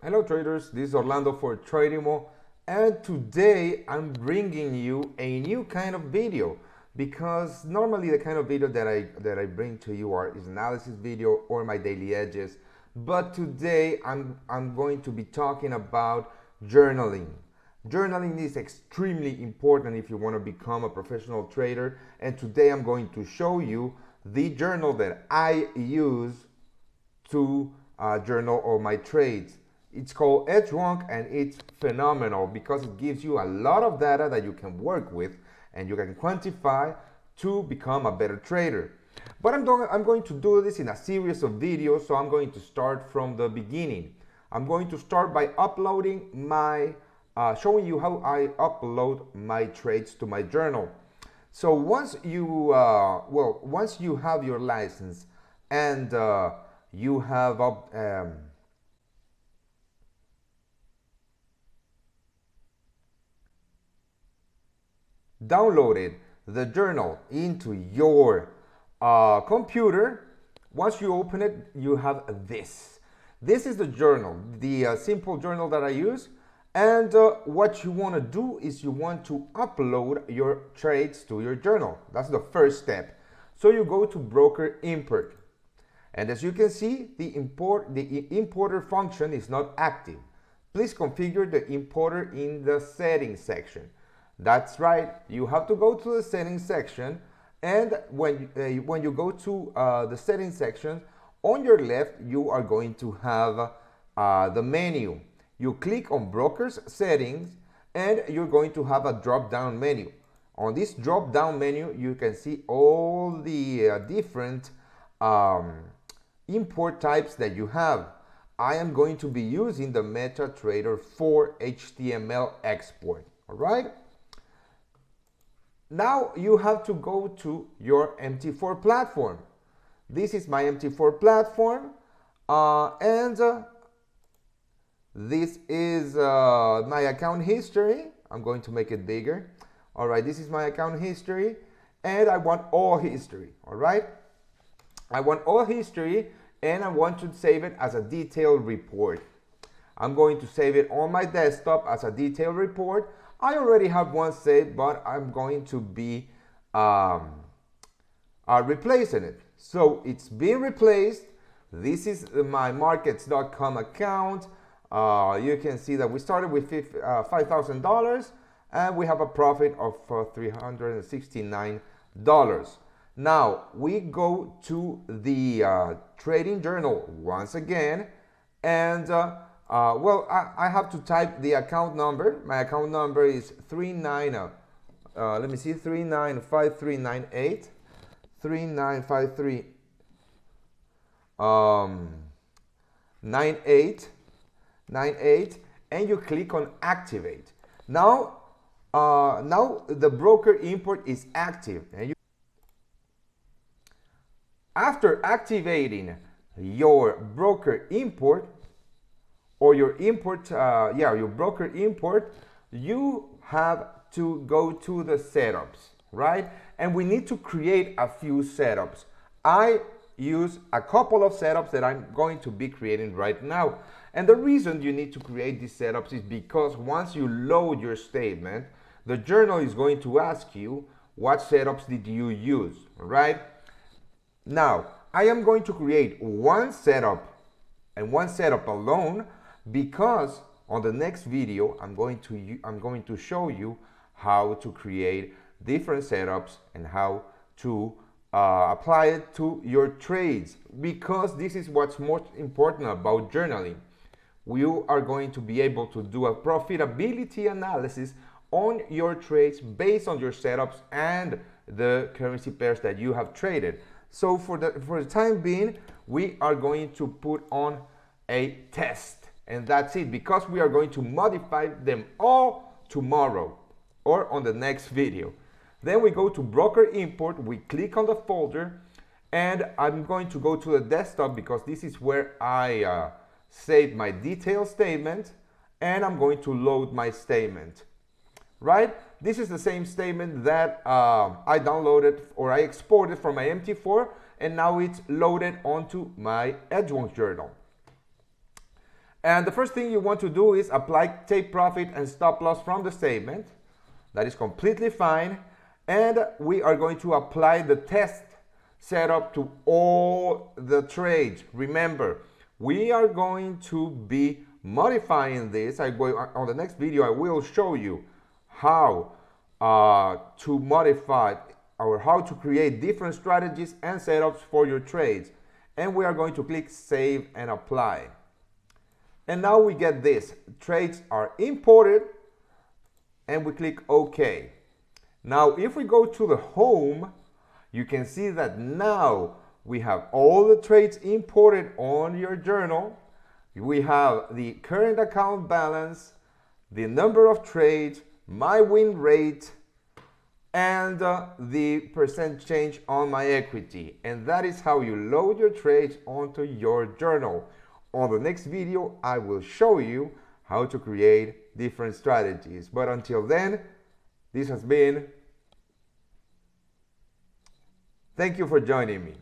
Hello traders, this is Orlando for Tradimo and today I'm bringing you a new kind of video because normally the kind of video that I that I bring to you are is analysis video or my daily edges but today I'm I'm going to be talking about journaling. Journaling is extremely important if you want to become a professional trader and today I'm going to show you the journal that I use to uh, journal all my trades. It's called EdgeWonk and it's phenomenal because it gives you a lot of data that you can work with and you can quantify to become a better trader. But I'm, doing, I'm going to do this in a series of videos, so I'm going to start from the beginning. I'm going to start by uploading my, uh, showing you how I upload my trades to my journal. So once you, uh, well, once you have your license and uh, you have up, um, downloaded the journal into your uh, computer, once you open it, you have this. This is the journal, the uh, simple journal that I use. And uh, what you want to do is you want to upload your trades to your journal. That's the first step. So you go to broker import. And as you can see, the import the importer function is not active. Please configure the importer in the settings section. That's right, you have to go to the settings section and when, uh, when you go to uh, the settings section, on your left, you are going to have uh, the menu. You click on brokers settings and you're going to have a drop down menu. On this drop down menu, you can see all the uh, different um, import types that you have. I am going to be using the MetaTrader 4 HTML export, all right? Now you have to go to your MT4 platform. This is my MT4 platform uh, and uh, this is uh, my account history. I'm going to make it bigger. All right, this is my account history and I want all history, all right? I want all history and I want to save it as a detailed report. I'm going to save it on my desktop as a detailed report. I already have one saved, but I'm going to be um, uh, replacing it. So it's being replaced. This is my markets.com account. Uh, you can see that we started with uh, $5,000 and we have a profit of uh, $369. Now we go to the uh, trading journal once again and uh, well, I, I, have to type the account number. My account number is 39, uh, uh, let me see, 395398, 3953, um, 98, 98, and you click on activate. Now, uh, now the broker import is active. And you After activating your broker import, or your import, uh, yeah, your broker import, you have to go to the setups, right? And we need to create a few setups. I use a couple of setups that I'm going to be creating right now. And the reason you need to create these setups is because once you load your statement, the journal is going to ask you what setups did you use, right? Now, I am going to create one setup and one setup alone because on the next video I'm going to I'm going to show you how to create different setups and how to uh, apply it to your trades. Because this is what's most important about journaling. You are going to be able to do a profitability analysis on your trades based on your setups and the currency pairs that you have traded. So for the for the time being we are going to put on a test and that's it because we are going to modify them all tomorrow or on the next video. Then we go to broker import, we click on the folder and I'm going to go to the desktop because this is where I uh, save my detail statement and I'm going to load my statement, right? This is the same statement that uh, I downloaded or I exported from my MT4 and now it's loaded onto my EdgeWonk journal. And the first thing you want to do is apply take profit and stop loss from the statement. That is completely fine. And we are going to apply the test setup to all the trades. Remember, we are going to be modifying this. I will, on the next video, I will show you how uh, to modify or how to create different strategies and setups for your trades. And we are going to click Save and Apply. And now we get this. Trades are imported and we click OK. Now, if we go to the home, you can see that now we have all the trades imported on your journal. We have the current account balance, the number of trades, my win rate, and uh, the percent change on my equity. And that is how you load your trades onto your journal. On the next video, I will show you how to create different strategies. But until then, this has been. Thank you for joining me.